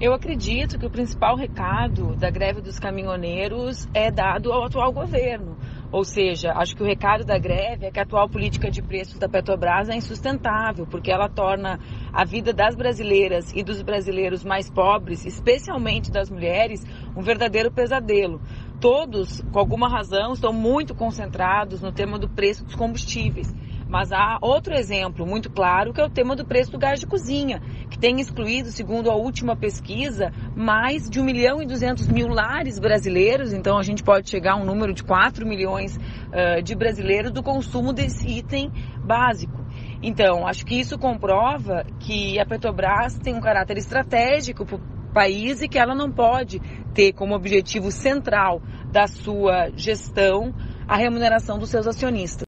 Eu acredito que o principal recado da greve dos caminhoneiros é dado ao atual governo. Ou seja, acho que o recado da greve é que a atual política de preços da Petrobras é insustentável, porque ela torna a vida das brasileiras e dos brasileiros mais pobres, especialmente das mulheres, um verdadeiro pesadelo. Todos, com alguma razão, estão muito concentrados no tema do preço dos combustíveis. Mas há outro exemplo muito claro que é o tema do preço do gás de cozinha, tem excluído, segundo a última pesquisa, mais de 1 milhão e 200 mil lares brasileiros. Então a gente pode chegar a um número de 4 milhões uh, de brasileiros do consumo desse item básico. Então, acho que isso comprova que a Petrobras tem um caráter estratégico para o país e que ela não pode ter como objetivo central da sua gestão a remuneração dos seus acionistas.